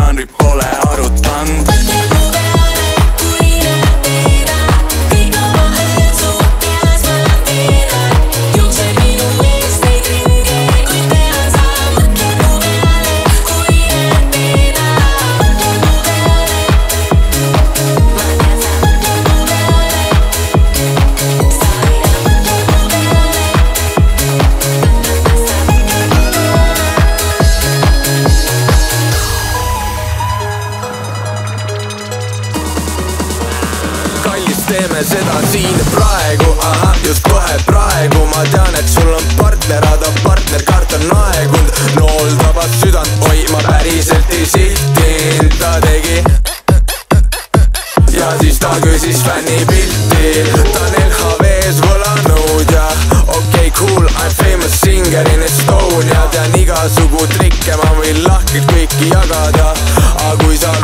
žanri pole arutanud. teeme seda siin ja praegu, ahah, just kohe praegu. Ma tean, et sul on partner, aga partnerkaart on aegunud. Nool tabas südant, oi ma päriselt ei siltinud, ta tegi. Ja siis ta küsis fännipilti, ta on LHV-s võlanud ja okei okay, cool, I m famous singer in Estonia, tean igasugu trikke, ma võin lahkelt kõiki jagada, aga kui sa